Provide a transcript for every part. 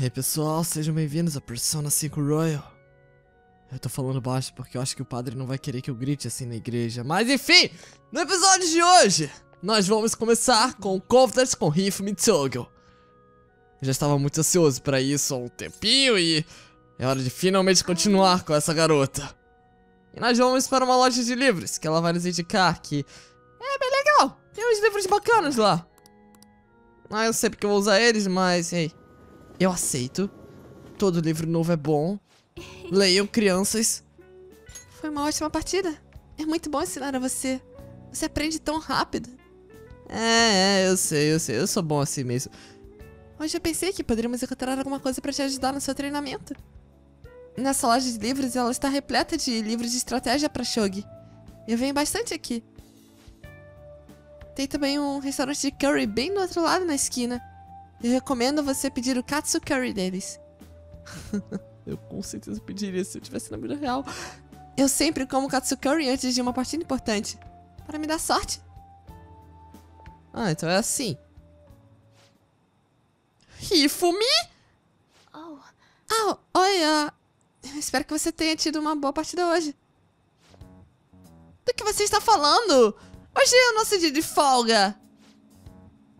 E aí pessoal, sejam bem-vindos a Persona 5 Royal. Eu tô falando baixo porque eu acho que o padre não vai querer que eu grite assim na igreja. Mas enfim, no episódio de hoje, nós vamos começar com Confidence com Riff Mitsugo. Eu já estava muito ansioso para isso há um tempinho e é hora de finalmente continuar com essa garota. E nós vamos para uma loja de livros que ela vai nos indicar que é bem legal. Tem uns livros bacanas lá. Ah, eu sei porque eu vou usar eles, mas ei, eu aceito. Todo livro novo é bom. Leiam, crianças. Foi uma ótima partida. É muito bom ensinar a você. Você aprende tão rápido. É, é, eu sei, eu sei. Eu sou bom assim mesmo. Hoje eu pensei que poderíamos encontrar alguma coisa para te ajudar no seu treinamento. Nessa loja de livros, ela está repleta de livros de estratégia para Shogi. Eu venho bastante aqui. Tem também um restaurante de curry bem do outro lado na esquina. Eu recomendo você pedir o Katsu Curry deles. eu com certeza pediria se eu tivesse na vida real. Eu sempre como Katsu Curry antes de uma partida importante. Para me dar sorte. Ah, então é assim. Hifumi? Oh. Oh, oi, uh, eu espero que você tenha tido uma boa partida hoje. Do que você está falando? Hoje é o nosso dia de folga.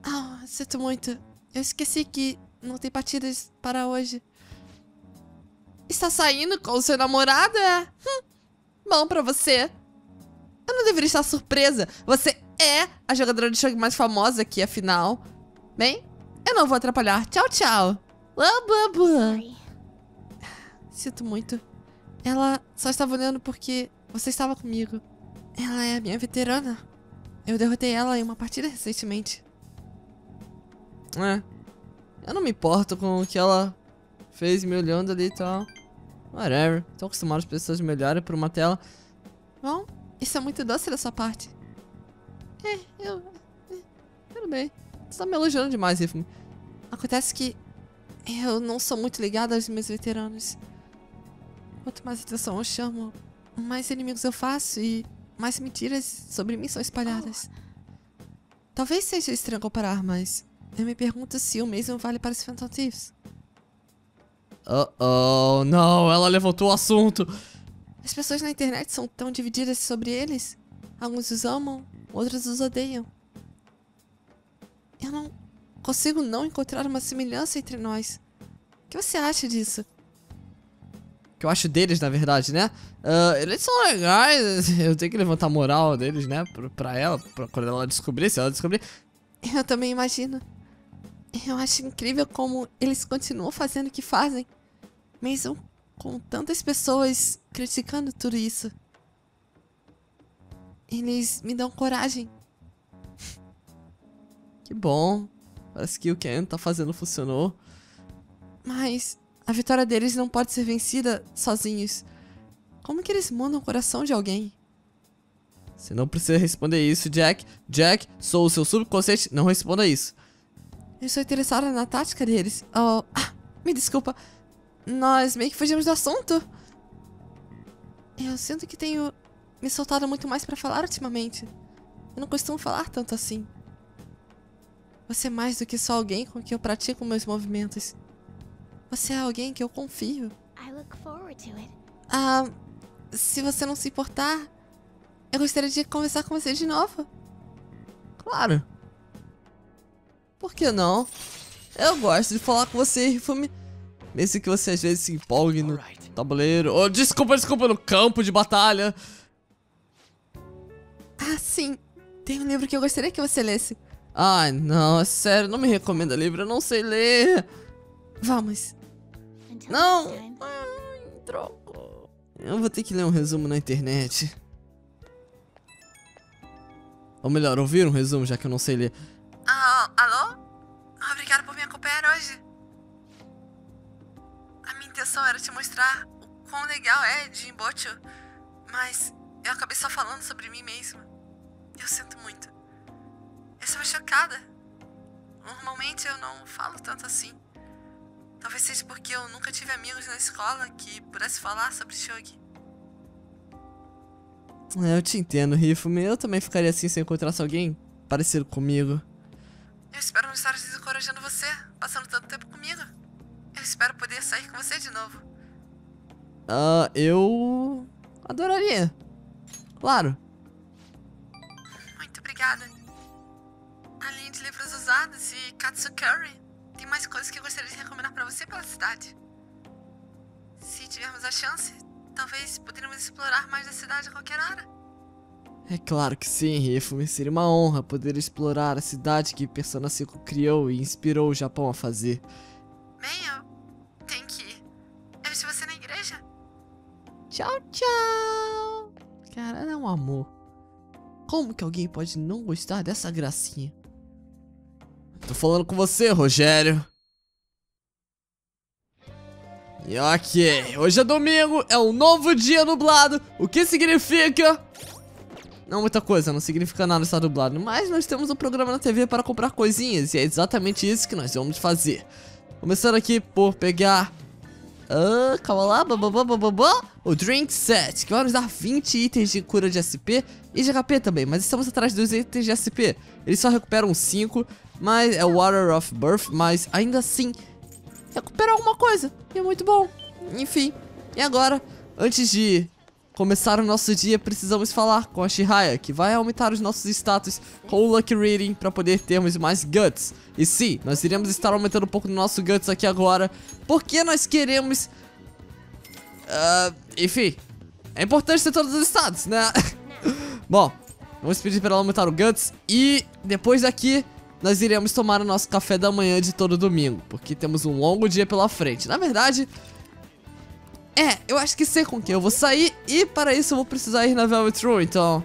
Ah, oh, sinto muito. Eu esqueci que não tem partidas para hoje. Está saindo com o seu namorado, é? Hum, bom pra você. Eu não deveria estar surpresa. Você é a jogadora de jogo mais famosa aqui, afinal. Bem, eu não vou atrapalhar. Tchau, tchau. Sinto muito. Ela só estava olhando porque você estava comigo. Ela é a minha veterana. Eu derrotei ela em uma partida recentemente. É. Eu não me importo com o que ela fez me olhando ali e tal. Whatever. Tô acostumado as pessoas me olharem por uma tela. Bom, isso é muito doce da sua parte. É, eu. É, tudo bem. Você tá me elogiando demais, Rifme. Acontece que eu não sou muito ligada aos meus veteranos. Quanto mais atenção eu chamo, mais inimigos eu faço e mais mentiras sobre mim são espalhadas. Talvez seja estranho comparar, mas eu me pergunto se o mesmo vale para os Phantom Thieves. Oh, oh, não, ela levantou o assunto. As pessoas na internet são tão divididas sobre eles. Alguns os amam, outros os odeiam. Eu não consigo não encontrar uma semelhança entre nós. O que você acha disso? O que eu acho deles, na verdade, né? Uh, eles são legais, eu tenho que levantar a moral deles, né? Pra, pra ela, pra quando ela descobrir, se ela descobrir. Eu também imagino. Eu acho incrível como eles continuam fazendo o que fazem. Mesmo com tantas pessoas criticando tudo isso. Eles me dão coragem. Que bom. Parece que o Ken tá fazendo funcionou. Mas a vitória deles não pode ser vencida sozinhos. Como que eles mandam o coração de alguém? Você não precisa responder isso, Jack. Jack, sou o seu subconsciente, não responda isso. Eu estou interessada na tática deles. Oh, ah, me desculpa. Nós meio que fugimos do assunto. Eu sinto que tenho me soltado muito mais para falar ultimamente. Eu não costumo falar tanto assim. Você é mais do que só alguém com quem eu pratico meus movimentos. Você é alguém que eu confio. Ah, se você não se importar, eu gostaria de conversar com você de novo. Claro. Por que não? Eu gosto de falar com você, Rifumi. Mesmo que você às vezes se empolgue no tabuleiro. Oh, desculpa, desculpa, no campo de batalha. Ah, sim. Tem um livro que eu gostaria que você lesse. Ai, não, é sério, não me recomenda livro, eu não sei ler. Vamos. Não! Ai, troco. Eu vou ter que ler um resumo na internet. Ou melhor, ouvir um resumo, já que eu não sei ler. Intenção era te mostrar o quão legal é de Imbocho, mas eu acabei só falando sobre mim mesma. Eu sinto muito. Eu estava chocada. Normalmente eu não falo tanto assim. Talvez seja porque eu nunca tive amigos na escola que pudesse falar sobre Shogi. É, eu te entendo, Rifumi. Eu também ficaria assim se eu encontrasse alguém parecido comigo. Eu espero não estar desencorajando você, passando tanto tempo comigo espero poder sair com você de novo. Ah, eu. Adoraria. Claro. Muito obrigada. Além de livros usados e katsu curry, tem mais coisas que eu gostaria de recomendar pra você pela cidade. Se tivermos a chance, talvez poderíamos explorar mais da cidade a qualquer hora. É claro que sim, Rifumi. Seria uma honra poder explorar a cidade que Persona 5 criou e inspirou o Japão a fazer. Bem, eu Tchau, tchau. Cara, é um amor. Como que alguém pode não gostar dessa gracinha? Tô falando com você, Rogério. E ok, hoje é domingo, é um novo dia nublado, o que significa... Não muita coisa, não significa nada estar nublado, mas nós temos um programa na TV para comprar coisinhas, e é exatamente isso que nós vamos fazer. Começando aqui por pegar... Ah, calma lá, bababá, o Drink Set, que vai nos dar 20 itens de cura de SP e de HP também, mas estamos atrás dos itens de SP. Eles só recuperam 5, mas é Water of Birth, mas ainda assim recupera alguma coisa. E é muito bom. Enfim. E agora, antes de começar o nosso dia, precisamos falar com a Shihaya, que vai aumentar os nossos status com o Lucky Reading para poder termos mais Guts. E sim, nós iremos estar aumentando um pouco do nosso Guts aqui agora, porque nós queremos... Uh, enfim, é importante ter todos os status, né? Bom, vamos pedir para ela aumentar o Guts e depois daqui nós iremos tomar o nosso café da manhã de todo domingo, porque temos um longo dia pela frente. Na verdade, é, eu acho que sei com que eu vou sair e para isso eu vou precisar ir na Velvet Room, então...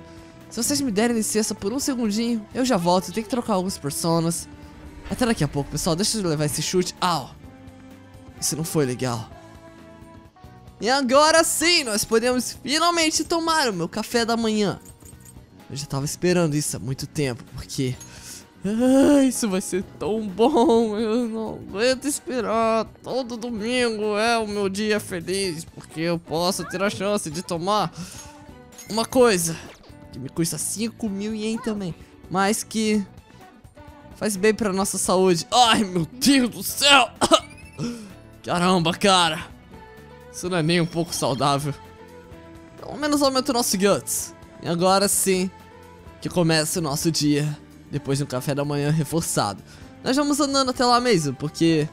Se vocês me derem licença por um segundinho, eu já volto, eu tenho que trocar algumas personas. Até daqui a pouco, pessoal, deixa eu levar esse chute. Au! Isso não foi legal. E agora sim, nós podemos finalmente tomar o meu café da manhã. Eu já tava esperando isso há muito tempo, porque... Ah, isso vai ser tão bom, eu não aguento esperar. Todo domingo é o meu dia feliz, porque eu posso ter a chance de tomar uma coisa que me custa 5 mil ien também, mas que faz bem pra nossa saúde. Ai, meu Deus do céu! Caramba, cara! Isso não é nem um pouco saudável. Pelo menos aumenta o nosso guts. E agora sim, que começa o nosso dia depois de um café da manhã reforçado. Nós vamos andando até lá mesmo, porque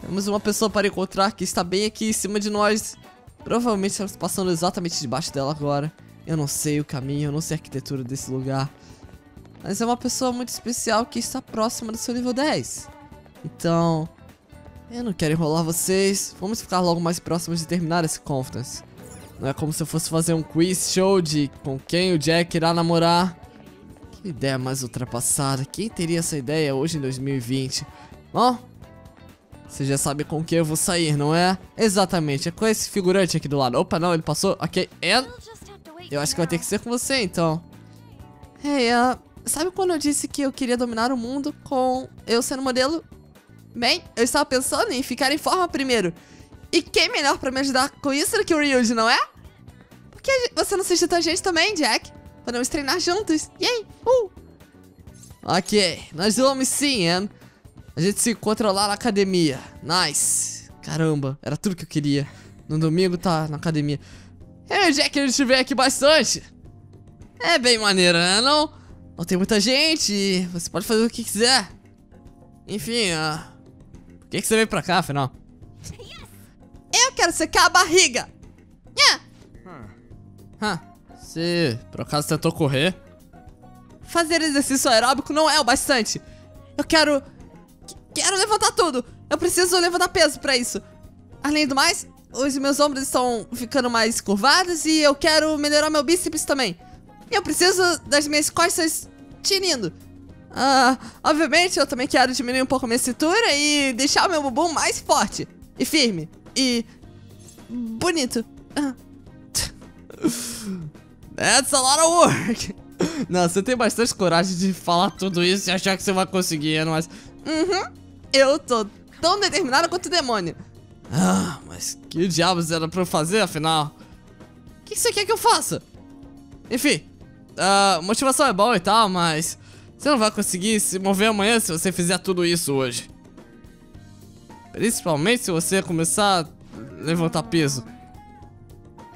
temos uma pessoa para encontrar que está bem aqui em cima de nós. Provavelmente estamos passando exatamente debaixo dela agora. Eu não sei o caminho, eu não sei a arquitetura desse lugar. Mas é uma pessoa muito especial que está próxima do seu nível 10. Então, eu não quero enrolar vocês. Vamos ficar logo mais próximos de terminar esse Conference. Não é como se eu fosse fazer um quiz show de com quem o Jack irá namorar. Que ideia mais ultrapassada. Quem teria essa ideia hoje em 2020? Bom, você já sabe com quem eu vou sair, não é? Exatamente, é com esse figurante aqui do lado. Opa, não, ele passou. Ok, and... Eu acho que vai ter que ser com você, então. Hey, uh, sabe quando eu disse que eu queria dominar o mundo com eu sendo modelo? Bem, eu estava pensando em ficar em forma primeiro. E quem melhor pra me ajudar com isso do que o Ryuji, não é? Por que você não se junta a gente também, Jack? Podemos treinar juntos. Yay! Uh! Ok, nós vamos sim, Anne. A gente se encontra lá na academia. Nice. Caramba, era tudo que eu queria. No domingo tá na academia. É, Jack, a gente vem aqui bastante. É bem maneiro, né? Não, não tem muita gente. Você pode fazer o que quiser. Enfim, uh, por que, que você veio pra cá, afinal? Eu quero secar a barriga. Yeah. Hum. Você, por acaso, tentou correr? Fazer exercício aeróbico não é o bastante. Eu quero... Quero levantar tudo. Eu preciso levantar peso pra isso. Além do mais, os meus ombros estão ficando mais curvados e eu quero melhorar meu bíceps também. Eu preciso das minhas costas tinindo. Ah, obviamente eu também quero diminuir um pouco a minha cintura e deixar o meu bumbum mais forte e firme e bonito. Ah. That's a lot of work. Não, você tem bastante coragem de falar tudo isso e achar que você vai conseguir, mas... Uhum, eu tô tão determinada quanto o demônio. Ah, mas que diabos era pra eu fazer, afinal? O que você quer que eu faça? Enfim, uh, motivação é bom e tal, mas... Você não vai conseguir se mover amanhã se você fizer tudo isso hoje. Principalmente se você começar a levantar peso.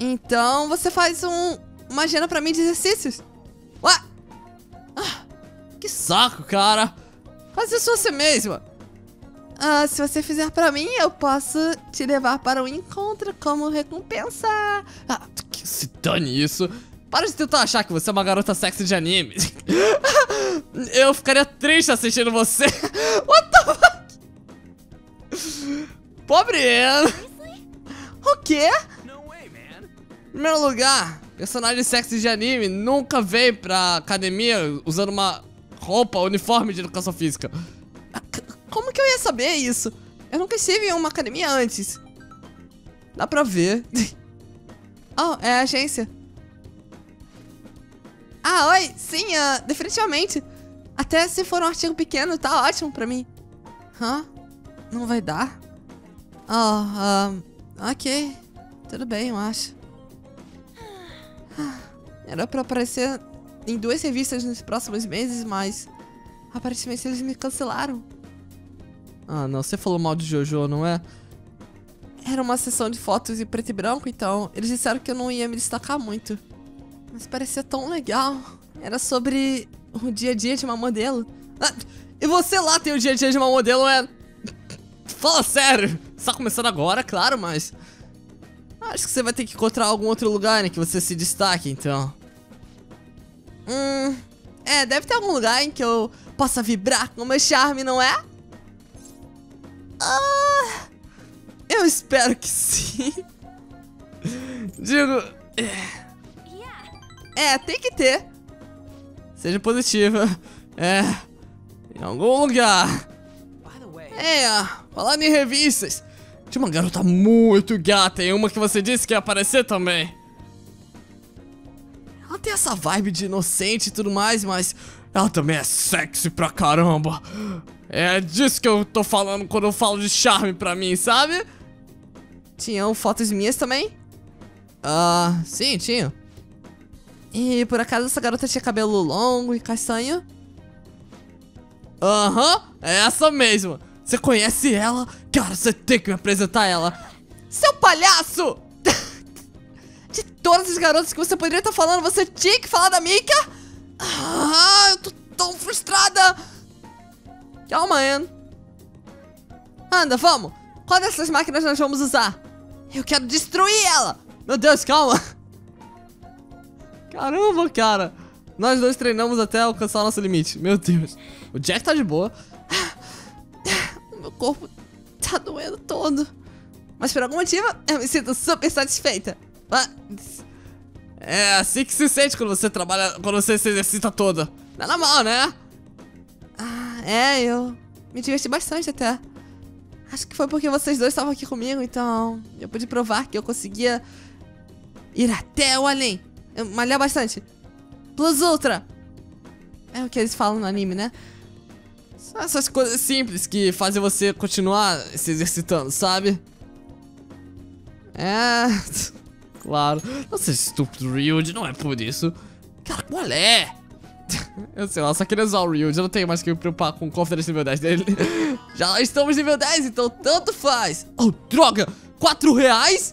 Então você faz um, uma agenda pra mim de exercícios. Ué? Ah, que saco, cara. Faz isso você mesma. Ah, se você fizer pra mim, eu posso te levar para um encontro como recompensa. Ah, que se dane isso. Para de tentar achar que você é uma garota sexy de anime. eu ficaria triste assistindo você. What the fuck? Pobre Anna. O quê? Em primeiro lugar, personagem sexy de anime nunca veio pra academia usando uma roupa, uniforme de educação física. Como que eu ia saber isso? Eu nunca estive em uma academia antes. Dá pra ver. oh, é a agência. Ah, oi, sim, uh, definitivamente. Até se for um artigo pequeno, tá ótimo pra mim. Hã? Não vai dar? Oh, uh, ok. Tudo bem, eu acho. Era pra aparecer em duas revistas nos próximos meses, mas aparentemente eles me cancelaram. Ah, não, você falou mal de Jojo, não é? Era uma sessão de fotos em preto e branco, então eles disseram que eu não ia me destacar muito. Mas parecia tão legal. Era sobre o dia a dia de uma modelo. Ah, e você lá tem o dia a dia de uma modelo, é? Fala sério! Está começando agora, claro, mas... Acho que você vai ter que encontrar algum outro lugar em que você se destaque, então. Hum... É, deve ter algum lugar em que eu possa vibrar com o meu charme, não é? Ah... Eu espero que sim. Digo... É... É, tem que ter. Seja positiva. É. Em algum lugar. É, falando em revistas. Tinha uma garota muito gata e uma que você disse que ia aparecer também. Ela tem essa vibe de inocente e tudo mais, mas ela também é sexy pra caramba. É disso que eu tô falando quando eu falo de charme pra mim, sabe? Tinham fotos minhas também? Ah, uh, sim, tinha. E por acaso essa garota tinha cabelo longo e castanho? Aham, uhum, é essa mesmo. Você conhece ela? Cara, você tem que me apresentar ela. Seu palhaço! De todas as garotas que você poderia estar falando, você tinha que falar da Mika? Ah, eu tô tão frustrada. Calma, Anne. Anda, vamos. Qual dessas máquinas nós vamos usar? Eu quero destruir ela. Meu Deus, calma. Caramba, cara. Nós dois treinamos até alcançar o nosso limite. Meu Deus. O Jack tá de boa. Meu corpo tá doendo todo. Mas por algum motivo, eu me sinto super satisfeita. É assim que se sente quando você trabalha, quando você se exercita toda. Não é normal, né? Ah, é, eu me diverti bastante até. Acho que foi porque vocês dois estavam aqui comigo, então eu pude provar que eu conseguia ir até o além malhar bastante. Plus Ultra. É o que eles falam no anime, né? Essas coisas simples que fazem você continuar se exercitando, sabe? É... Claro. Não seja estúpido, Ryuji. Não é por isso. Cara, qual é? Eu sei lá, só queria usar o Ryuji. Eu não tenho mais que me preocupar com o Confidence nível 10 dele. Já estamos nível 10, então tanto faz. Oh, droga! 4 reais?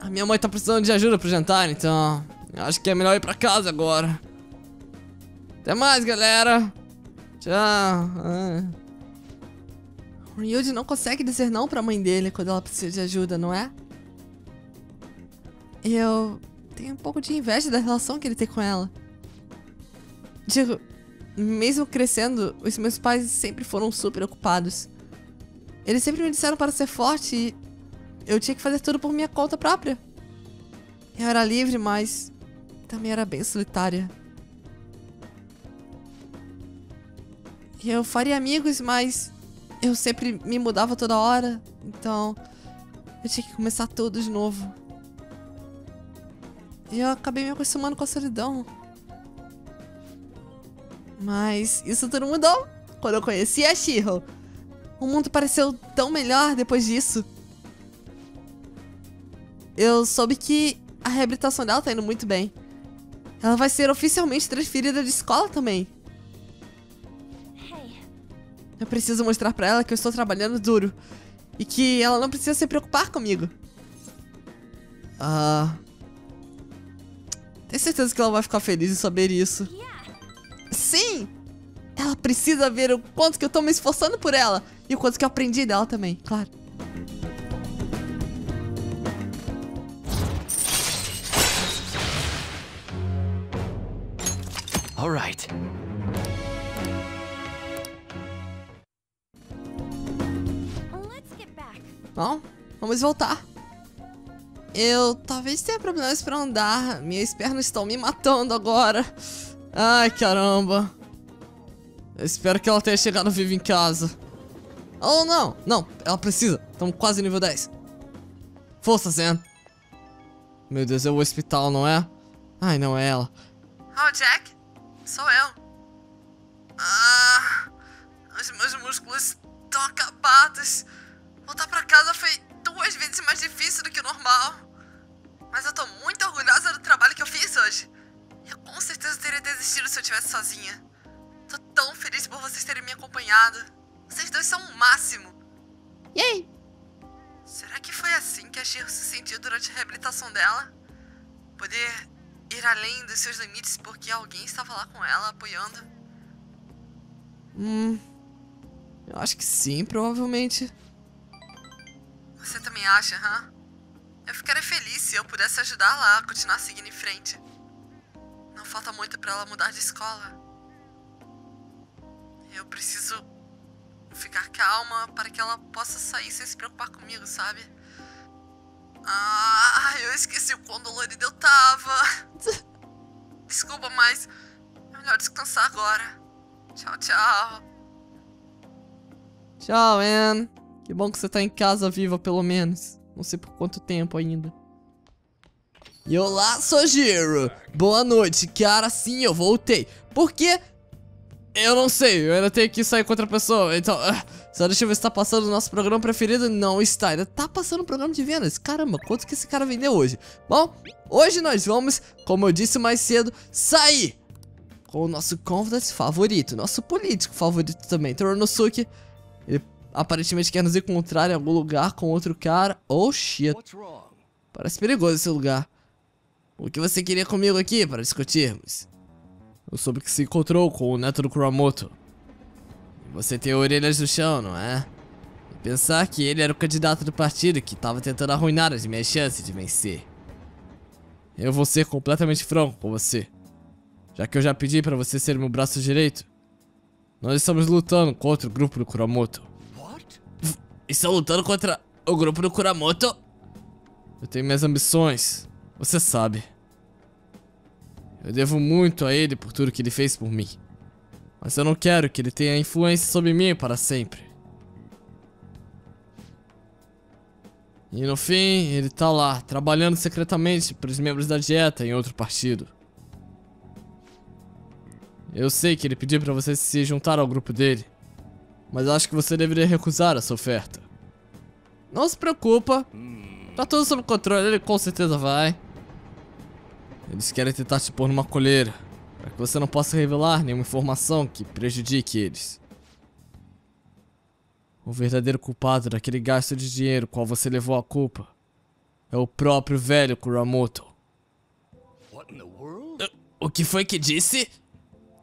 A minha mãe tá precisando de ajuda pro jantar, então... Acho que é melhor ir pra casa agora. Até mais, galera. Tchau. O Ryuji não consegue dizer não pra mãe dele quando ela precisa de ajuda, não é? Eu tenho um pouco de inveja da relação que ele tem com ela. Digo, mesmo crescendo, os meus pais sempre foram super ocupados. Eles sempre me disseram para ser forte e eu tinha que fazer tudo por minha conta própria. Eu era livre, mas também era bem solitária. Eu faria amigos, mas eu sempre me mudava toda hora, então eu tinha que começar tudo de novo. E eu acabei me acostumando com a solidão. Mas isso tudo mudou quando eu conheci a Shiro. O mundo pareceu tão melhor depois disso eu soube que a reabilitação dela tá indo muito bem. Ela vai ser oficialmente transferida de escola também. Eu preciso mostrar pra ela que eu estou trabalhando duro. E que ela não precisa se preocupar comigo. Ah. Tenho certeza que ela vai ficar feliz em saber isso. Sim! Ela precisa ver o quanto que eu tô me esforçando por ela. E o quanto que eu aprendi dela também, claro. Alright. Let's Bom, vamos voltar. Eu talvez tenha problemas pra andar. Minhas pernas estão me matando agora. Ai, caramba. Eu espero que ela tenha chegado viva em casa. Oh, não. Não, ela precisa. Estamos quase nível 10. Força, Zen. Meu Deus, é o hospital, não é? Ai, não é ela. Oh, Jack? Sou eu. Ah, os meus músculos estão acabados. Voltar pra casa foi duas vezes mais difícil do que o normal. Mas eu tô muito orgulhosa do trabalho que eu fiz hoje. Eu com certeza teria desistido se eu tivesse sozinha. Tô tão feliz por vocês terem me acompanhado. Vocês dois são o máximo. E aí? Será que foi assim que a Shiro se sentiu durante a reabilitação dela? Poder ir além dos seus limites porque alguém estava lá com ela apoiando? Hum. Eu acho que sim, provavelmente. Você também acha, hã? Eu ficaria feliz se eu pudesse ajudar lá a continuar seguindo em frente. Não falta muito pra ela mudar de escola. Eu preciso ficar calma para que ela possa sair sem se preocupar comigo, sabe? Ah, eu esqueci o quão dolorido eu tava. Desculpa, mas é melhor descansar agora. Tchau, tchau. Tchau, Anne. Que bom que você tá em casa viva, pelo menos. Não sei por quanto tempo ainda. E olá, Sojiro. Boa noite. Cara, sim, eu voltei. Por quê? Eu não sei, eu ainda tenho que sair com outra pessoa. Então, uh, só deixa eu ver se tá passando o nosso programa preferido. Não está, ainda tá passando o programa de vendas. Caramba, quanto que esse cara vendeu hoje? Bom, hoje nós vamos, como eu disse mais cedo, sair com o nosso confidence favorito, nosso político favorito também, Toronosuke. Ele aparentemente quer nos encontrar em algum lugar com outro cara. Oh shit, parece perigoso esse lugar. O que você queria comigo aqui para discutirmos? Eu soube que se encontrou com o neto do Kuramoto. Você tem orelhas no chão, não é? E pensar que ele era o candidato do partido que estava tentando arruinar as minhas chances de vencer. Eu vou ser completamente franco com você. Já que eu já pedi para você ser meu braço direito. Nós estamos lutando contra o grupo do Kuramoto. Estão lutando contra o grupo do Kuramoto? Eu tenho minhas ambições. Você sabe. Eu devo muito a ele por tudo que ele fez por mim. Mas eu não quero que ele tenha influência sobre mim para sempre. E no fim, ele tá lá, trabalhando secretamente para os membros da dieta em outro partido. Eu sei que ele pediu para você se juntar ao grupo dele, mas acho que você deveria recusar essa oferta. Não se preocupa, tá tudo sob controle, ele com certeza vai. Eles querem tentar te pôr numa coleira, para que você não possa revelar nenhuma informação que prejudique eles. O verdadeiro culpado daquele gasto de dinheiro qual você levou a culpa é o próprio velho Kuramoto. O que foi que disse?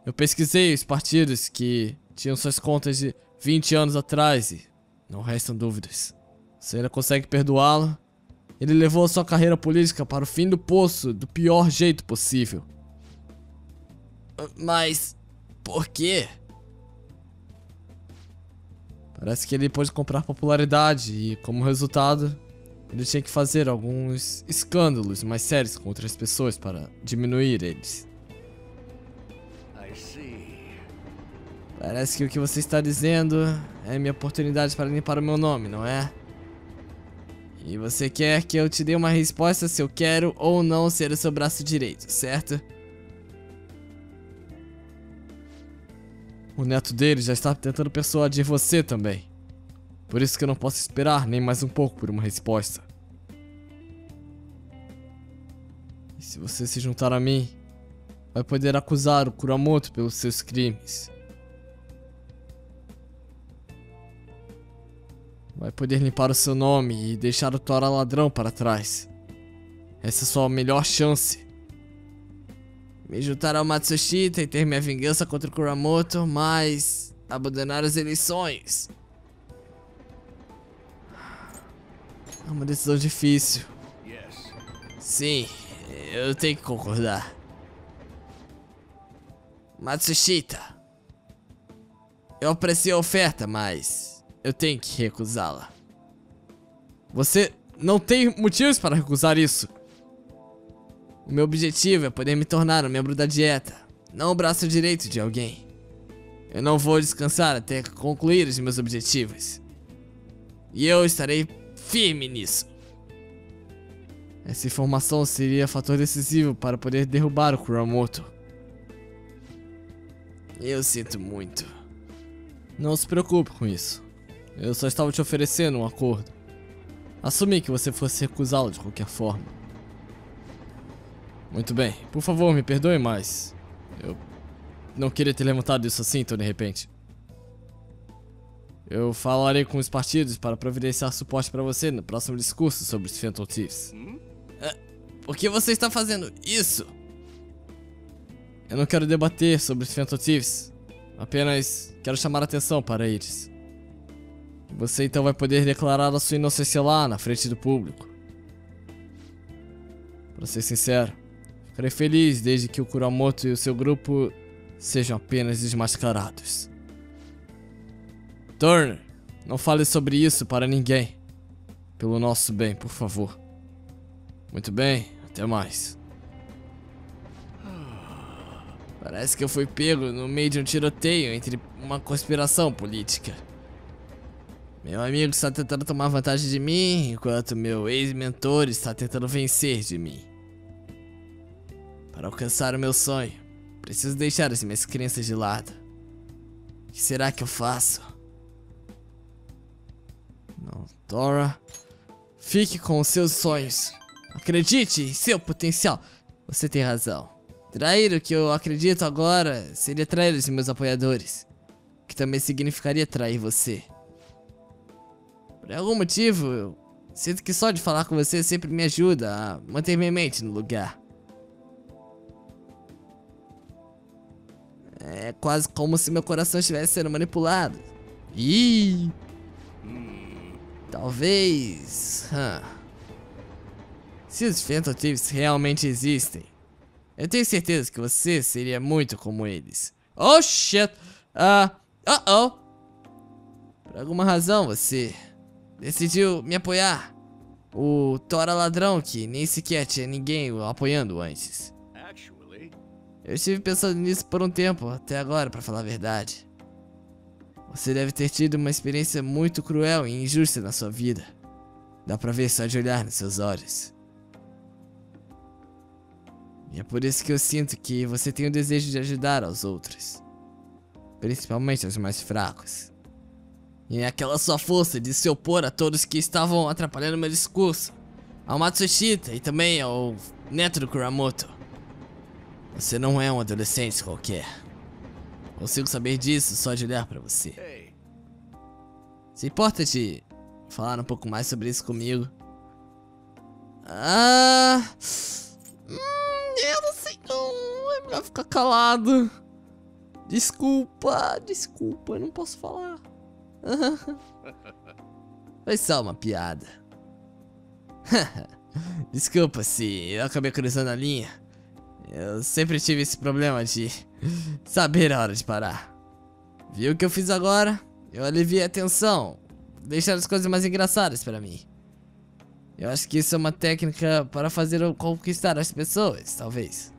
Eu pesquisei os partidos que tinham suas contas de 20 anos atrás e não restam dúvidas. Você ainda consegue perdoá-lo? Ele levou a sua carreira política para o fim do poço do pior jeito possível. Mas por quê? Parece que ele pôde comprar popularidade e, como resultado, ele tinha que fazer alguns escândalos mais sérios com outras pessoas para diminuir eles. Parece que o que você está dizendo é minha oportunidade para limpar o meu nome, não é? E você quer que eu te dê uma resposta se eu quero ou não ser o seu braço direito, certo? O neto dele já está tentando persuadir você também. Por isso que eu não posso esperar nem mais um pouco por uma resposta. E se você se juntar a mim, vai poder acusar o Kuramoto pelos seus crimes. Vai poder limpar o seu nome e deixar o Tora ladrão para trás. Essa é a sua melhor chance. Me juntar ao Matsushita e ter minha vingança contra o Kuramoto, mas abandonar as eleições. É uma decisão difícil. Sim, eu tenho que concordar. Matsushita. Eu apreciei a oferta, mas eu tenho que recusá-la. Você não tem motivos para recusar isso. O meu objetivo é poder me tornar um membro da dieta, não o braço direito de alguém. Eu não vou descansar até concluir os meus objetivos. E eu estarei firme nisso. Essa informação seria fator decisivo para poder derrubar o Kuramoto. Eu sinto muito. Não se preocupe com isso. Eu só estava te oferecendo um acordo. Assumi que você fosse recusá-lo de qualquer forma. Muito bem. Por favor, me perdoe, mas... Eu não queria ter levantado isso assim tão de repente. Eu falarei com os partidos para providenciar suporte para você no próximo discurso sobre os Phantom Thieves. É, por que você está fazendo isso? Eu não quero debater sobre os Phantom Thieves. Apenas quero chamar a atenção para eles. Você então vai poder declarar a sua inocência lá na frente do público. Para ser sincero, ficarei feliz desde que o Kuramoto e o seu grupo sejam apenas desmascarados. Turner, não fale sobre isso para ninguém. Pelo nosso bem, por favor. Muito bem, até mais. Parece que eu fui pego no meio de um tiroteio entre uma conspiração política. Meu amigo está tentando tomar vantagem de mim, enquanto meu ex-mentor está tentando vencer de mim. Para alcançar o meu sonho, preciso deixar as minhas crenças de lado. O que será que eu faço? Não, Dora. Fique com os seus sonhos. Acredite em seu potencial. Você tem razão. Trair o que eu acredito agora seria trair os meus apoiadores. Que também significaria trair você. Por algum motivo, eu sinto que só de falar com você sempre me ajuda a manter minha mente no lugar. É quase como se meu coração estivesse sendo manipulado. Ih! Talvez. hã. Se os Phantom Thieves realmente existem, eu tenho certeza que você seria muito como eles. Oh shit! Ah. Uh oh! Por alguma razão você decidiu me apoiar. O Tora ladrão que nem sequer tinha ninguém o apoiando antes. Eu estive pensando nisso por um tempo, até agora, pra falar a verdade. Você deve ter tido uma experiência muito cruel e injusta na sua vida. Dá pra ver só de olhar nos seus olhos. E é por isso que eu sinto que você tem o desejo de ajudar aos outros. Principalmente aos mais fracos. E é aquela sua força de se opor a todos que estavam atrapalhando meu discurso. Ao Matsushita e também ao neto do Kuramoto. Você não é um adolescente qualquer. Consigo saber disso só de olhar pra você. Se importa de falar um pouco mais sobre isso comigo? Ah. Hum, eu não sei não. É melhor ficar calado. Desculpa, desculpa, eu não posso falar. Foi só uma piada. Desculpa se eu acabei cruzando a linha. Eu sempre tive esse problema de saber a hora de parar. Viu o que eu fiz agora? Eu aliviei a tensão, deixar as coisas mais engraçadas pra mim. Eu acho que isso é uma técnica para fazer eu conquistar as pessoas, talvez.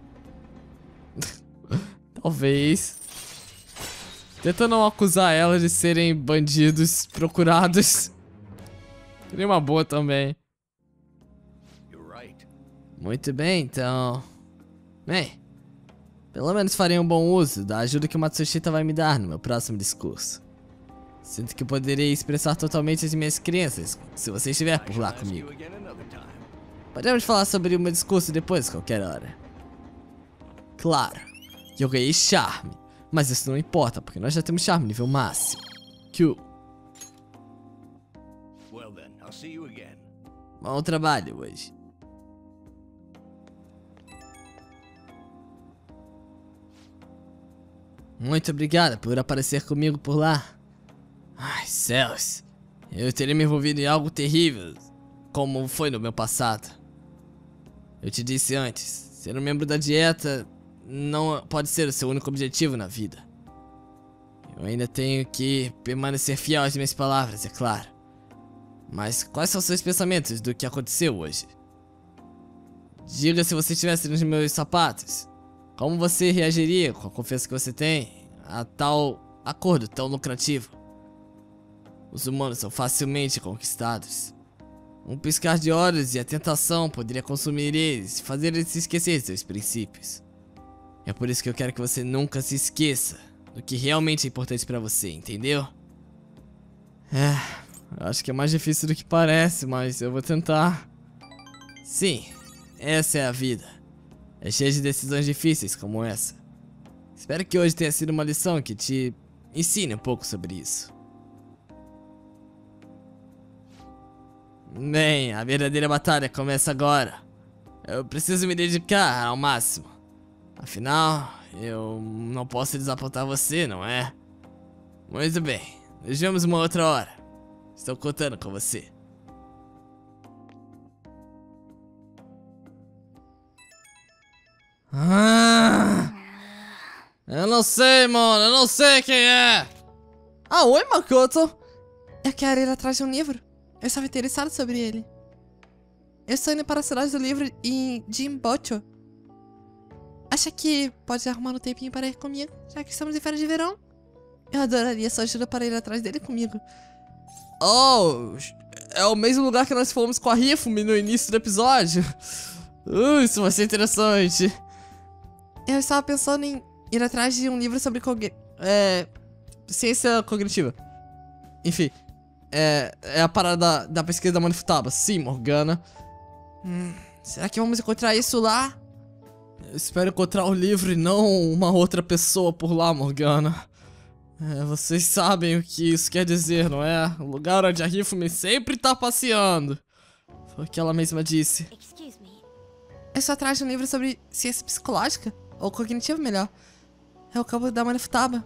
talvez. Tenta não acusar elas de serem bandidos procurados. Seria uma boa também. Muito bem, então. Bem, pelo menos farei um bom uso da ajuda que o Matsushita vai me dar no meu próximo discurso. Sinto que poderei expressar totalmente as minhas crenças se você estiver por lá comigo. Podemos falar sobre o meu discurso depois, qualquer hora. Claro, eu ganhei charme, mas isso não importa, porque nós já temos charme nível máximo. Q. Well then, I'll see you again. Bom trabalho hoje. Muito obrigada por aparecer comigo por lá. Ai, céus. Eu teria me envolvido em algo terrível, como foi no meu passado. Eu te disse antes, ser um membro da dieta não pode ser o seu único objetivo na vida. Eu ainda tenho que permanecer fiel às minhas palavras, é claro. Mas quais são seus pensamentos do que aconteceu hoje? Diga se você estivesse nos meus sapatos. Como você reagiria com a confiança que você tem a tal acordo tão lucrativo? Os humanos são facilmente conquistados. Um piscar de olhos e a tentação poderia consumir eles e fazer eles se esquecer de seus princípios. É por isso que eu quero que você nunca se esqueça do que realmente é importante pra você, entendeu? É, acho que é mais difícil do que parece, mas eu vou tentar. Sim, essa é a vida. É cheia de decisões difíceis como essa. Espero que hoje tenha sido uma lição que te ensine um pouco sobre isso. Bem, a verdadeira batalha começa agora. Eu preciso me dedicar ao máximo. Afinal, eu não posso desapontar você, não é? Muito bem, nos vemos uma outra hora. Estou contando com você. Ah, eu não sei, mano, eu não sei quem é. Ah, oi, Makoto. Eu quero ir atrás de um livro. Eu estava interessado sobre ele. Eu estou indo para a cidade do livro em Jimbocho. Acha que pode arrumar um tempinho para ir comigo, já que estamos em férias de verão? Eu adoraria sua ajuda para ir atrás dele comigo. Oh, é o mesmo lugar que nós fomos com a Rifumi no início do episódio. Uh, isso vai ser interessante. Eu estava pensando em ir atrás de um livro sobre cogni é, ciência cognitiva. Enfim, é, é a parada da, da pesquisa da Manifutaba. Sim, Morgana. Hum, será que vamos encontrar isso lá? Eu espero encontrar o livro e não uma outra pessoa por lá, Morgana. É, vocês sabem o que isso quer dizer, não é? O lugar onde a Rifumi sempre tá passeando. Foi o que ela mesma disse. Excuse me. Eu estou atrás de um livro sobre ciência psicológica, ou cognitiva melhor. É o campo da Manifutaba.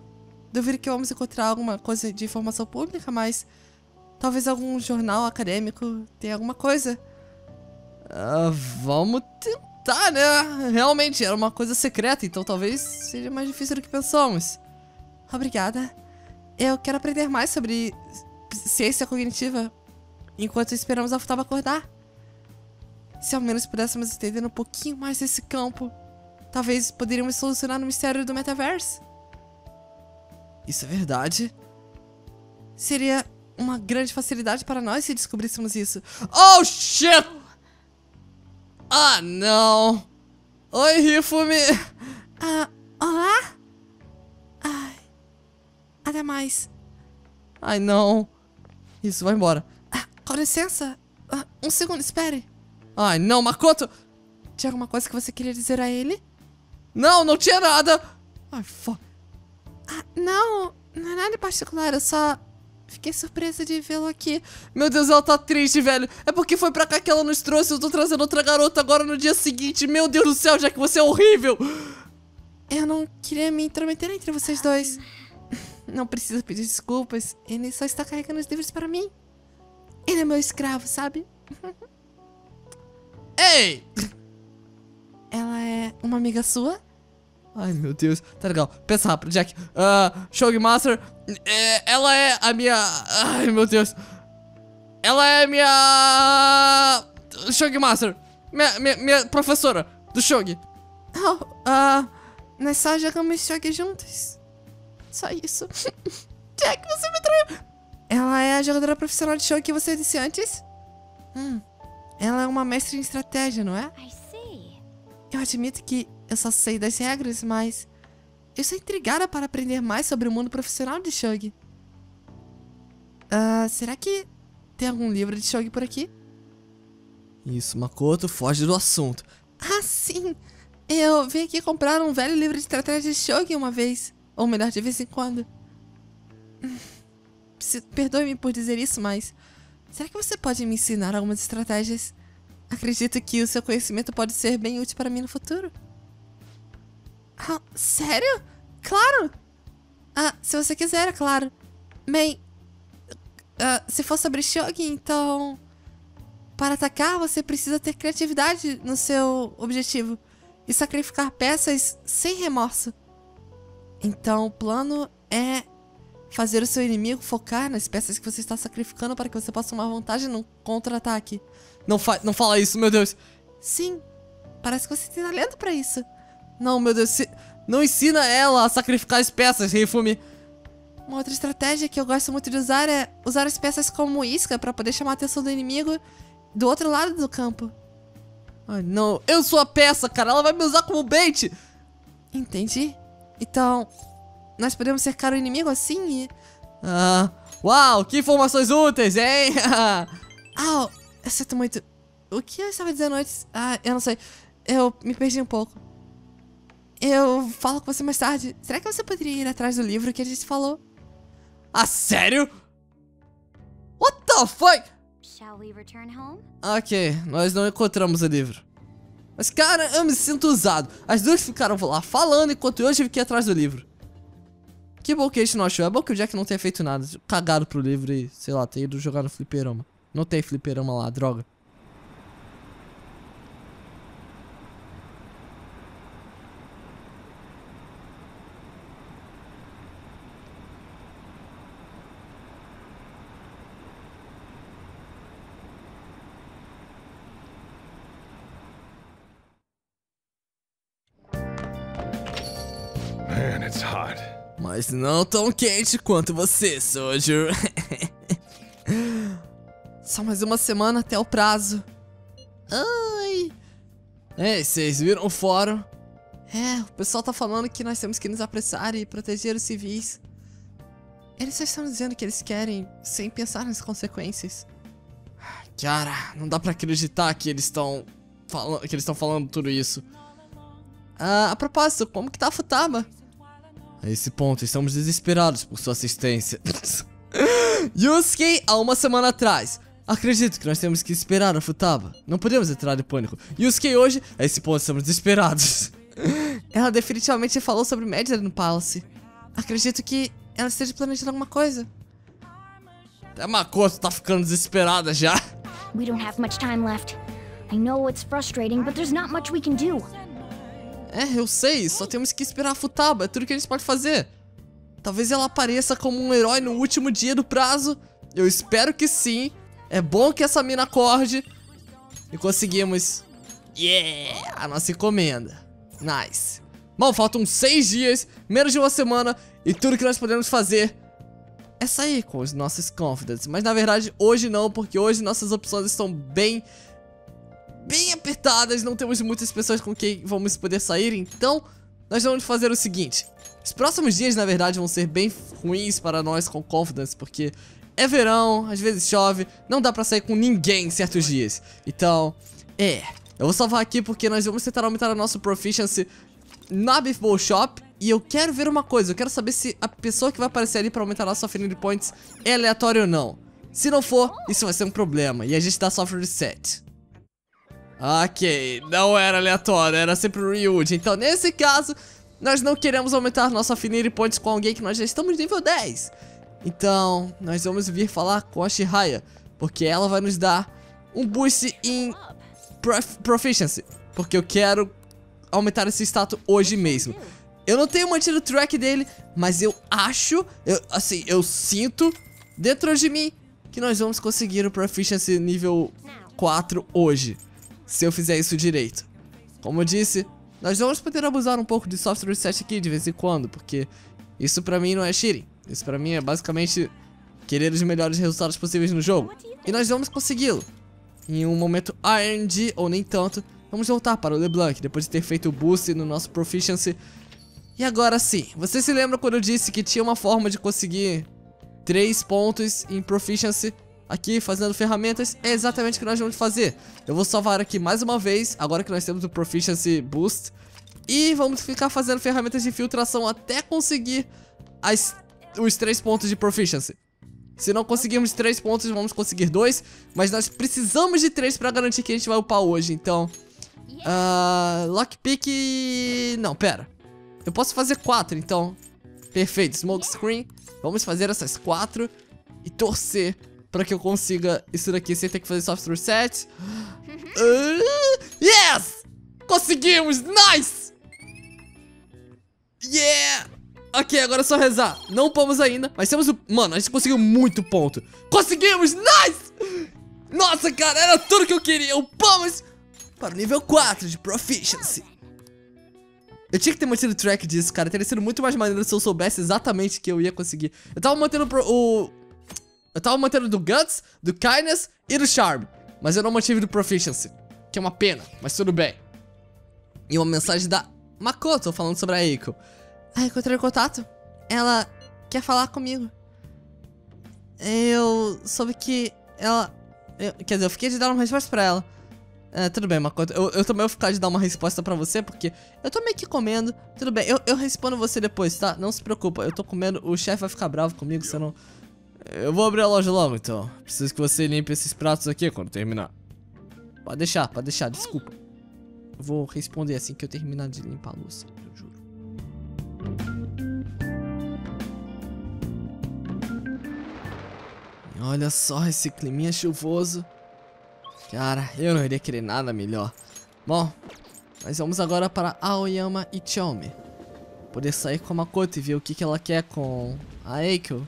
Duvido que vamos encontrar alguma coisa de informação pública, mas talvez algum jornal acadêmico tenha alguma coisa. Ah, vamos tentar, né? Realmente, era uma coisa secreta, então talvez seja mais difícil do que pensamos. Obrigada. Eu quero aprender mais sobre ciência cognitiva enquanto esperamos a Futaba acordar. Se ao menos pudéssemos entender um pouquinho mais desse campo, talvez poderíamos solucionar o mistério do metaverso. Isso é verdade? Seria uma grande facilidade para nós se descobríssemos isso. Oh, shit! Ah, não! Oi, Rifumi! Ah, olá? Ai. Até mais. Ai, não. Isso, vai embora. Ah, com licença. Ah, um segundo, espere. Ai, não, Makoto! Tinha alguma coisa que você queria dizer a ele? Não, não tinha nada! Ai, fo... Ah, não, não é nada em particular, eu só fiquei surpresa de vê-lo aqui. Meu Deus, ela tá triste, velho. É porque foi pra cá que ela nos trouxe. Eu tô trazendo outra garota agora no dia seguinte. Meu Deus do céu, já que você é horrível. Eu não queria me intrometer entre vocês dois. Não precisa pedir desculpas. Ele só está carregando os livros para mim. Ele é meu escravo, sabe? Ei! Ela é uma amiga sua? Ai, meu Deus. Tá legal. Pensa rápido, Jack. Uh, Shogmaster, é, ela é a minha... Ai, meu Deus. Ela é minha... Shogmaster. Minha, minha, minha professora do Shog. Oh, ah... nós só jogamos Shog juntos. Só isso. Jack, você me traiu. Ela é a jogadora profissional de Shog que você disse antes? Hum. Ela é uma mestre em estratégia, não é? I see. Eu admito que eu só sei das regras, mas eu sou intrigada para aprender mais sobre o mundo profissional de Shog. Ah, será que tem algum livro de Shog por aqui? Isso, Makoto, foge do assunto. Ah, sim! Eu vim aqui comprar um velho livro de estratégia de Shog uma vez. Ou melhor, de vez em quando. Perdoe-me por dizer isso, mas Será que você pode me ensinar algumas estratégias? Acredito que o seu conhecimento pode ser bem útil para mim no futuro. Ah, sério? Claro! Ah, se você quiser, é claro. Bem, ah, se for sobre Shogi, então. Para atacar, você precisa ter criatividade no seu objetivo e sacrificar peças sem remorso. Então, o plano é fazer o seu inimigo focar nas peças que você está sacrificando para que você possa tomar vantagem no contra-ataque. Não, fa não fala isso, meu Deus. Sim, parece que você tem talento para isso. Não, meu Deus. Se... Não ensina ela a sacrificar as peças, Rifumi. Uma outra estratégia que eu gosto muito de usar é usar as peças como isca para poder chamar a atenção do inimigo do outro lado do campo. Ai, não. Eu sou a peça, cara. Ela vai me usar como bait. Entendi. Então, nós podemos cercar o inimigo assim e... Ah, uau, que informações úteis, hein? Ah, eu sinto muito... O que eu estava dizendo antes? Ah, eu não sei. Eu me perdi um pouco. Eu falo com você mais tarde. Será que você poderia ir atrás do livro que a gente falou? ah, sério? What the fuck? Shall we return home? Ok, nós não encontramos o livro. Mas, cara, eu me sinto usado. As duas ficaram lá falando enquanto eu tive que ir atrás do livro. Que bom que a gente não achou. É bom que o Jack não tenha feito nada. Cagado pro livro e, sei lá, ter ido jogar no fliperama. Não tem fliperama lá, droga. Mas não tão quente quanto você, Soldier. Só mais uma semana até o prazo. Ai. Ei, vocês viram o fórum? É, o pessoal tá falando que nós temos que nos apressar e proteger os civis. Eles só estão dizendo que eles querem sem pensar nas consequências. Cara, não dá pra acreditar que eles estão falando, que eles estão falando tudo isso. Ah, a propósito, como que tá a Futaba? A esse ponto, estamos desesperados por sua assistência. Yusuke, há uma semana atrás. Acredito que nós temos que esperar a Futaba. Não podemos entrar em pânico. Yusuke, hoje, a esse ponto, estamos desesperados. Ela definitivamente falou sobre Medler no Palace. Acredito que ela esteja planejando alguma coisa. Até Makoto tá ficando desesperada já. We don't have much time left. I know it's frustrating, but there's not much we can do. É, eu sei, só temos que esperar a Futaba, é tudo que a gente pode fazer. Talvez ela apareça como um herói no último dia do prazo. Eu espero que sim. É bom que essa mina acorde. E conseguimos. Yeah! A nossa encomenda. Nice. Bom, faltam seis dias, menos de uma semana. E tudo que nós podemos fazer é sair com os nossos confidants. Mas na verdade, hoje não, porque hoje nossas opções estão bem bem apertadas, não temos muitas pessoas com quem vamos poder sair, então nós vamos fazer o seguinte. Os próximos dias, na verdade, vão ser bem ruins para nós com Confidence, porque é verão, às vezes chove, não dá pra sair com ninguém certos dias. Então, é, eu vou salvar aqui porque nós vamos tentar aumentar a nossa proficiency na Beef Bowl Shop. E eu quero ver uma coisa, eu quero saber se a pessoa que vai aparecer ali pra aumentar a nossa Affinity Points é aleatória ou não. Se não for, isso vai ser um problema, e a gente dá soft reset. Ok, não era aleatório, era sempre o Ryuji. Então, nesse caso, nós não queremos aumentar nossa Affinity Points com alguém que nós já estamos nível 10. Então, nós vamos vir falar com a Shihaya, porque ela vai nos dar um boost em prof Proficiency. Porque eu quero aumentar esse status hoje mesmo. Eu não tenho mantido o track dele, mas eu acho, eu, assim, eu sinto dentro de mim que nós vamos conseguir o Proficiency nível 4 hoje se eu fizer isso direito. Como eu disse, nós vamos poder abusar um pouco de software reset aqui de vez em quando, porque isso pra mim não é cheating. Isso pra mim é basicamente querer os melhores resultados possíveis no jogo. E nós vamos consegui-lo. Em um momento RNG, ou nem tanto, vamos voltar para o LeBlanc, depois de ter feito o boost no nosso Proficiency. E agora sim, você se lembra quando eu disse que tinha uma forma de conseguir 3 pontos em Proficiency aqui fazendo ferramentas, é exatamente o que nós vamos fazer. Eu vou salvar aqui mais uma vez, agora que nós temos o Proficiency Boost. E vamos ficar fazendo ferramentas de filtração até conseguir as, os três pontos de Proficiency. Se não conseguirmos três pontos, vamos conseguir dois. Mas nós precisamos de três pra garantir que a gente vai upar hoje. Então, ah, lockpick... Não, pera. Eu posso fazer quatro, então. Perfeito, smoke screen. Vamos fazer essas quatro e torcer pra que eu consiga isso daqui sem ter que fazer soft reset. Ah, yes! Conseguimos! Nice! Yeah! Ok, agora é só rezar. Não upamos ainda, mas temos o... Mano, a gente conseguiu muito ponto. Conseguimos! Nice! Nossa, cara, era tudo que eu queria. Upamos para o nível 4 de Proficiency. Eu tinha que ter mantido o track disso, cara. Teria sido muito mais maneiro se eu soubesse exatamente que eu ia conseguir. Eu tava mantendo o... Eu tava mantendo do Guts, do Kindness e do Charm. Mas eu não mantive do Proficiency. Que é uma pena, mas tudo bem. E uma mensagem da Makoto falando sobre a Eiko. Ah, encontrei o contato. Ela quer falar comigo. Eu soube que ela... eu- quer dizer, eu fiquei de dar uma resposta pra ela. É, tudo bem, Makoto. Eu, eu também vou ficar de dar uma resposta pra você, porque eu tô meio que comendo. Tudo bem, eu, eu respondo você depois, tá? Não se preocupa, eu tô comendo. O chefe vai ficar bravo comigo se eu não... Eu vou abrir a loja logo, então. Preciso que você limpe esses pratos aqui quando terminar. Pode deixar, pode deixar, desculpa. Eu vou responder assim que eu terminar de limpar a louça, eu juro. E olha só esse climinha chuvoso. Cara, eu não iria querer nada melhor. Bom, mas vamos agora para Aoyama e Chome. Poder sair com a Makoto e ver o que, que ela quer com a Eiko.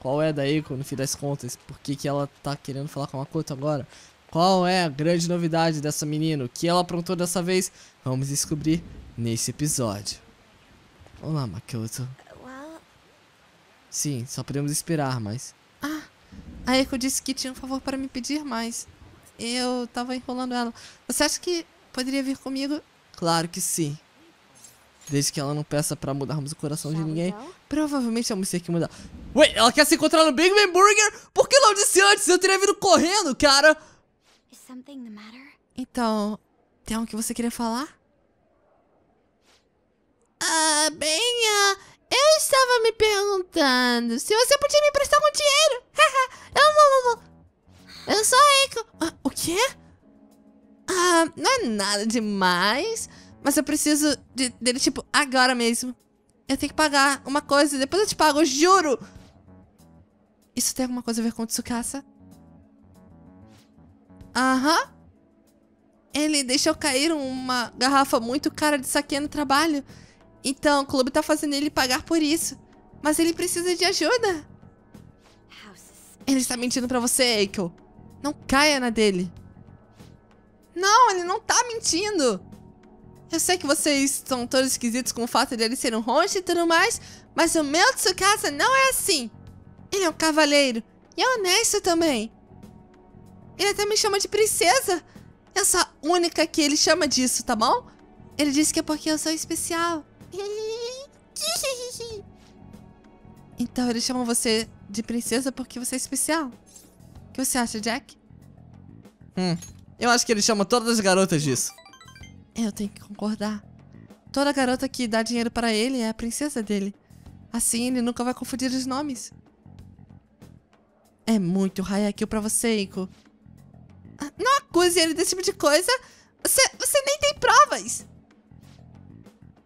Qual é da Eiko, no fim das contas? Por que, que ela tá querendo falar com a Makoto agora? Qual é a grande novidade dessa menina? O que ela aprontou dessa vez? Vamos descobrir nesse episódio. Olá, Makoto. Sim, só podemos esperar, mas... Ah, a Eiko disse que tinha um favor para me pedir, mas eu tava enrolando ela. Você acha que poderia vir comigo? Claro que sim. Desde que ela não peça pra mudarmos o coração de ninguém, provavelmente vamos ter que mudar. Ué, ela quer se encontrar no Big Man Burger? Por que não disse antes? Eu teria vindo correndo, cara. Então, tem algo que você queria falar? Ah, bem, ah, eu estava me perguntando se você podia me emprestar algum dinheiro. eu não, não, não. Eu sou Eiko. Ah, o quê? Ah, não é nada demais, mas eu preciso de- dele, tipo, agora mesmo. Eu tenho que pagar uma coisa, depois eu te pago, eu juro. Isso tem alguma coisa a ver com o Tsukasa? Aham. Ele deixou cair uma garrafa muito cara de saque no trabalho. Então, o clube tá fazendo ele pagar por isso. Mas ele precisa de ajuda. Ele está mentindo pra você, Eiko. Não caia na dele. Não, ele não tá mentindo. Eu sei que vocês estão todos esquisitos com o fato de ele ser um host e tudo mais, mas o meu Tsukasa não é assim. Ele é um cavaleiro e é honesto também. Ele até me chama de princesa. Eu sou a única que ele chama disso, tá bom? Ele disse que é porque eu sou especial. Então ele chama você de princesa porque você é especial. O que você acha, Jack? Hum, eu acho que ele chama todas as garotas disso. Eu tenho que concordar. Toda garota que dá dinheiro para ele é a princesa dele. Assim ele nunca vai confundir os nomes. É muito Hayakil pra você, Eiko. Ah, Não acuse ele desse tipo de coisa. Você, você nem tem provas.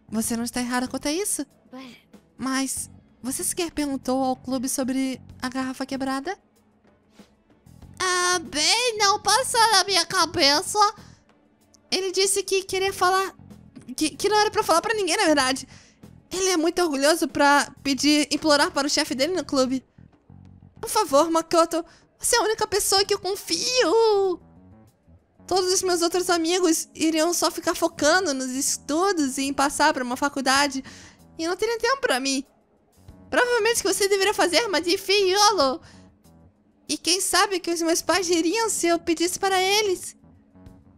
Você não está errada quanto a isso. Mas você sequer perguntou ao clube sobre a garrafa quebrada? Ah, bem, não passou na minha cabeça. Ele disse que queria falar. Que, que não era pra falar pra ninguém, na verdade. Ele é muito orgulhoso pra pedir, implorar para o chefe dele no clube. Por favor, Makoto, você é a única pessoa que eu confio. Todos os meus outros amigos iriam só ficar focando nos estudos e em passar pra uma faculdade. E não teriam tempo pra mim. Provavelmente que você deveria fazer, mas enfim, YOLO. E quem sabe que os meus pais diriam se eu pedisse para eles.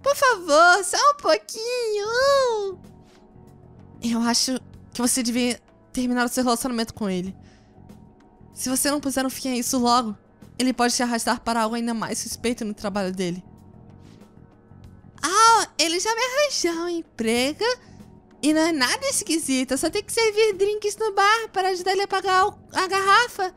Por favor, só um pouquinho. Eu acho que você devia terminar o seu relacionamento com ele. Se você não puser um fim a isso logo, ele pode te arrastar para algo ainda mais suspeito no trabalho dele. Ah, ele já me arranjou um emprego e não é nada esquisito. Só tem que servir drinks no bar para ajudar ele a pagar a garrafa.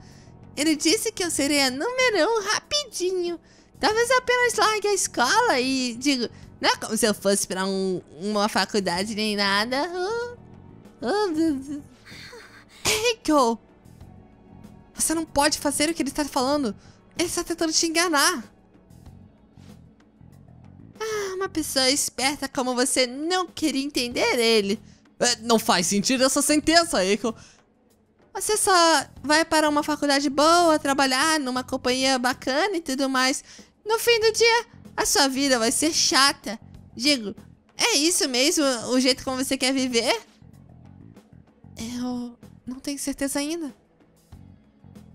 Ele disse que eu seria número um rapidinho. Talvez apenas largue a escola e digo, não é como se eu fosse pra um- uma faculdade nem nada. Oh, oh, Eiko! Você não pode fazer o que ele está falando. Ele está tentando te enganar. Ah, uma pessoa esperta como você não queria entender ele. É, não faz sentido essa sentença, Eiko. Você só vai para uma faculdade boa, trabalhar numa companhia bacana e tudo mais. No fim do dia, a sua vida vai ser chata. Digo, é isso mesmo o jeito como você quer viver? Eu não tenho certeza ainda.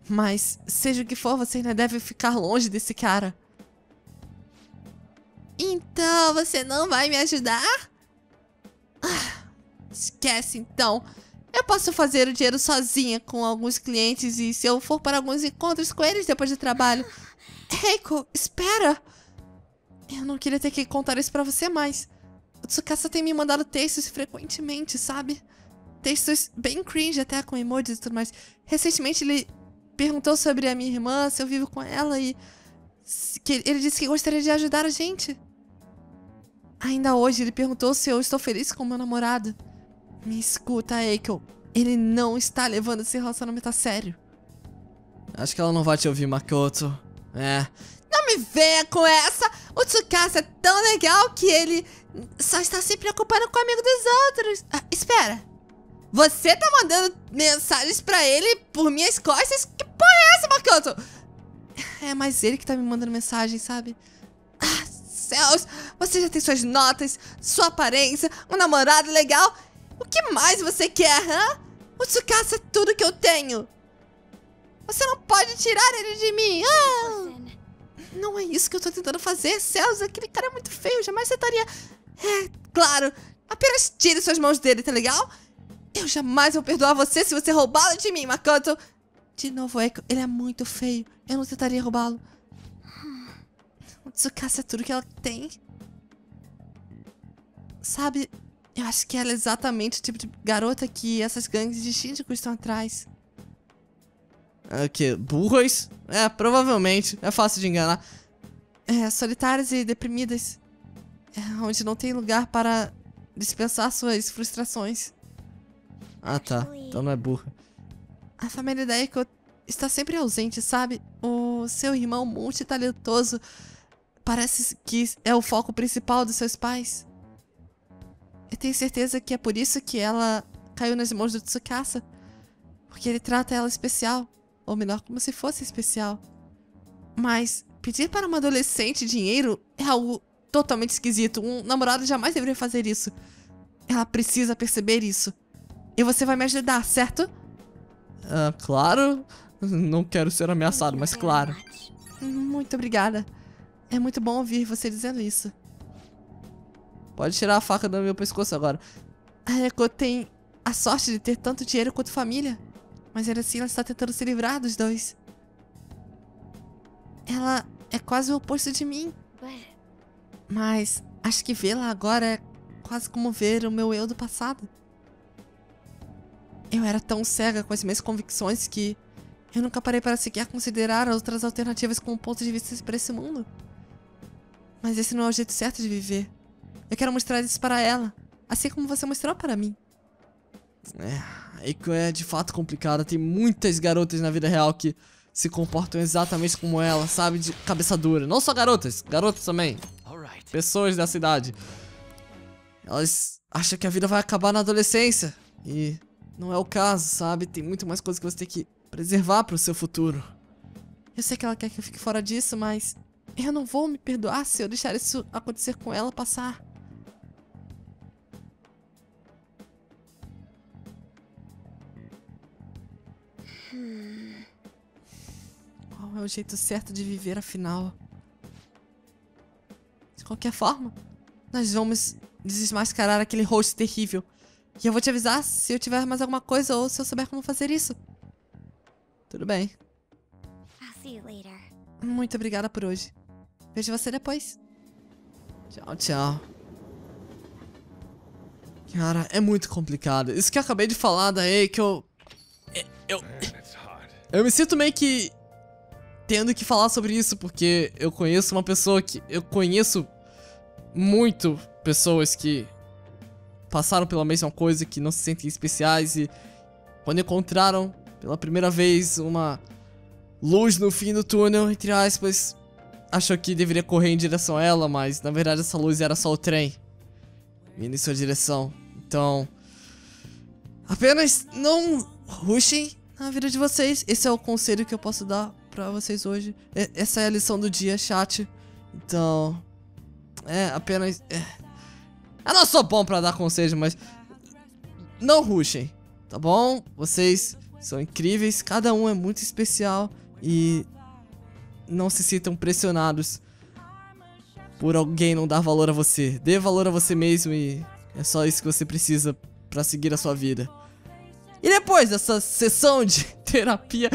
Mas, seja o que for, você ainda deve ficar longe desse cara. Então, você não vai me ajudar? Ah, esquece então. Eu posso fazer o dinheiro sozinha com alguns clientes e se eu for para alguns encontros com eles depois do trabalho. Reiko, espera! Eu não queria ter que contar isso pra você mais. O Tsukasa tem me mandado textos frequentemente, sabe? Textos bem cringe até com emojis e tudo mais. Recentemente ele perguntou sobre a minha irmã, se eu vivo com ela e que ele disse que gostaria de ajudar a gente. Ainda hoje ele perguntou se eu estou feliz com meu namorado. Me escuta, Eiko. Ele não está levando esse relacionamento a sério. Acho que ela não vai te ouvir, Makoto. É. Não me venha com essa! O Tsukasa é tão legal que ele só está se preocupando com o amigo dos outros. Ah, espera. Você tá mandando mensagens pra ele por minhas costas? Que porra é essa, Makoto? É mais ele que tá me mandando mensagem, sabe? Ah, céus! Você já tem suas notas, sua aparência, um namorado legal. O que mais você quer, hã? O Tsukasa é tudo que eu tenho. Você não pode tirar ele de mim. Ah! Não é isso que eu tô tentando fazer, Céus. Aquele cara é muito feio, jamais aceitaria. É, claro. Apenas tire suas mãos dele, tá legal? Eu jamais vou perdoar você se você roubá-lo de mim, Makoto. De novo, Echo, ele é muito feio. Eu não tentaria roubá-lo. O Tsukasa é tudo que ela tem. Sabe, eu acho que ela é exatamente o tipo de garota que essas gangues de Shinjuku estão atrás. É o quê? Burras? É, provavelmente. É fácil de enganar. É, solitárias e deprimidas. É, onde não tem lugar para dispensar suas frustrações. Ah, tá. Então não é burra. A família da Eiko está sempre ausente, sabe? O seu irmão multitalentoso parece que é o foco principal dos seus pais. Eu tenho certeza que é por isso que ela caiu nas mãos do Tsukasa. Porque ele trata ela especial. Ou melhor, como se fosse especial. Mas pedir para uma adolescente dinheiro é algo totalmente esquisito. Um namorado jamais deveria fazer isso. Ela precisa perceber isso. E você vai me ajudar, certo? Ah, claro. Não quero ser ameaçado, mas claro. Muito obrigada. É muito bom ouvir você dizendo isso. Pode tirar a faca do meu pescoço agora. A Eko tem a sorte de ter tanto dinheiro quanto família. Mas ainda assim ela está tentando se livrar dos dois. Ela é quase o oposto de mim. Mas acho que vê-la agora é quase como ver o meu eu do passado. Eu era tão cega com as minhas convicções que eu nunca parei para sequer considerar outras alternativas como ponto de vista para esse mundo. Mas esse não é o jeito certo de viver. Eu quero mostrar isso para ela, assim como você mostrou para mim. É, Eiko é de fato complicada. Tem muitas garotas na vida real que se comportam exatamente como ela, sabe? De cabeça dura. Não só garotas, garotos também. Pessoas da cidade. Elas acham que a vida vai acabar na adolescência. E não é o caso, sabe? Tem muito mais coisas que você tem que preservar pro seu futuro. Eu sei que ela quer que eu fique fora disso, mas eu não vou me perdoar se eu deixar isso acontecer com ela passar. É o jeito certo de viver afinal? De qualquer forma, nós vamos desmascarar aquele rosto terrível. E eu vou te avisar se eu tiver mais alguma coisa ou se eu souber como fazer isso. Tudo bem. I'll see you later. Muito obrigada por hoje. Vejo você depois. Tchau, tchau. Cara, é muito complicado. Isso que eu acabei de falar da Eiko. é- Eu, it's hot. Eu me sinto meio que tendo que falar sobre isso porque eu conheço uma pessoa que eu conheço muito pessoas que passaram pela mesma coisa, que não se sentem especiais e quando encontraram pela primeira vez uma luz no fim do túnel, entre aspas, achou que deveria correr em direção a ela, mas na verdade essa luz era só o trem vindo em sua direção. Então, apenas não rushem na vida de vocês. Esse é o conselho que eu posso dar pra vocês hoje. E- essa é a lição do dia, chat. Então, é apenas. É. Eu não sou bom pra dar conselho, mas. Não rushem, tá bom? Vocês são incríveis, cada um é muito especial e. Não se sintam pressionados por alguém não dar valor a você. Dê valor a você mesmo e é só isso que você precisa pra seguir a sua vida. E depois dessa sessão de terapia,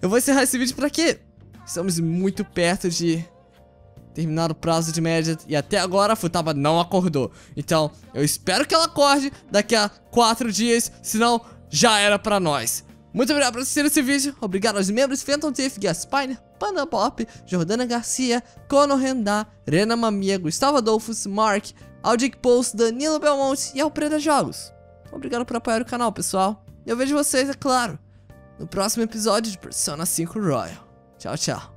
eu vou encerrar esse vídeo por aqui. Estamos muito perto de terminar o prazo de média e até agora a Futaba não acordou. Então, eu espero que ela acorde daqui a quatro dias, senão já era pra nós. Muito obrigado por assistir esse vídeo. Obrigado aos membros Phantom Thief, Gaspine, Panda Pop, Jordana Garcia, Conor Rendá, Rena Mamia, Gustavo Adolfos, Mark, Aldic Post, Danilo Belmonte e Alpreda Jogos. Obrigado por apoiar o canal, pessoal. Eu vejo vocês, é claro, no próximo episódio de Persona 5 Royal. Tchau, tchau.